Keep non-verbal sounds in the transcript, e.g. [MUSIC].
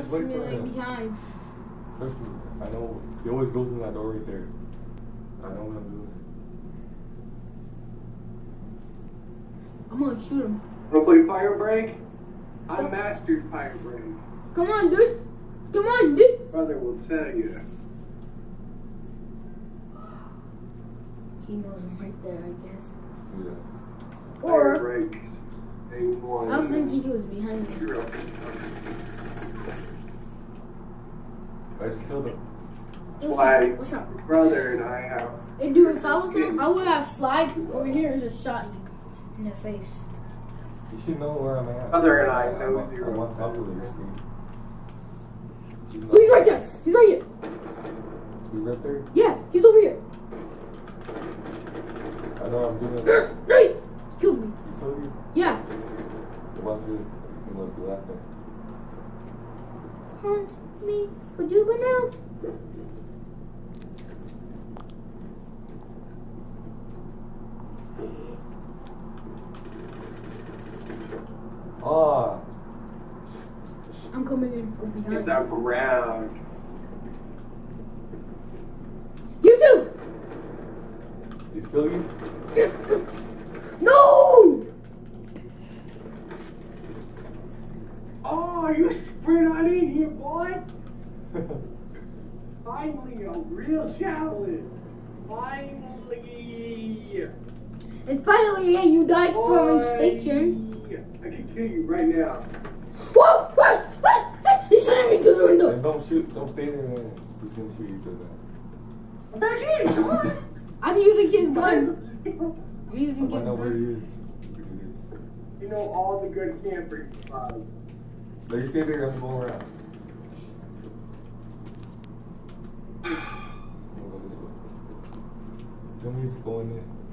Just wait for like him. behind. Trust me. I know. He always goes in that door right there. I know what I'm doing. I'm gonna shoot him. Wanna play fire break? I Go. mastered fire break. Come on, dude. Come on, dude. Brother will tell you. He knows I'm right there, I guess. Yeah. Fire break. A1. I was thinking he was behind me. Zero. I just killed him. Hey, what's Why? up? What's up? Brother and I have. Hey, dude, if I was him, I would have slide over here and just shot you in the face. You should know where I'm at. Brother and I I'm know on- zero. I'm on top of the screen. He's right there. He's right here. He's right there. Yeah, he's over here. I know I'm doing it. [CLEARS THROAT] Hey, he killed me. He killed you? Yeah. Watch this. You can look laughing. Hunt me for juvenile. Ah. I'm coming in from Get behind. that ground. You too. You feel you? Oh, you sprint on in here, boy. [LAUGHS] Finally, a real challenge. Finally. And finally, yeah, you died from extinction. I can kill you right now. Whoa! What? What? He's shooting me through the and window. don't shoot. Don't stay there. man. He's gonna shoot each other. I'm back in. Come on. [LAUGHS] I'm using his gun. I'm using I his know where he gun. is. Where he is. You know all the good camping spots. No, you stay there. I'm going around. I'm gonna go this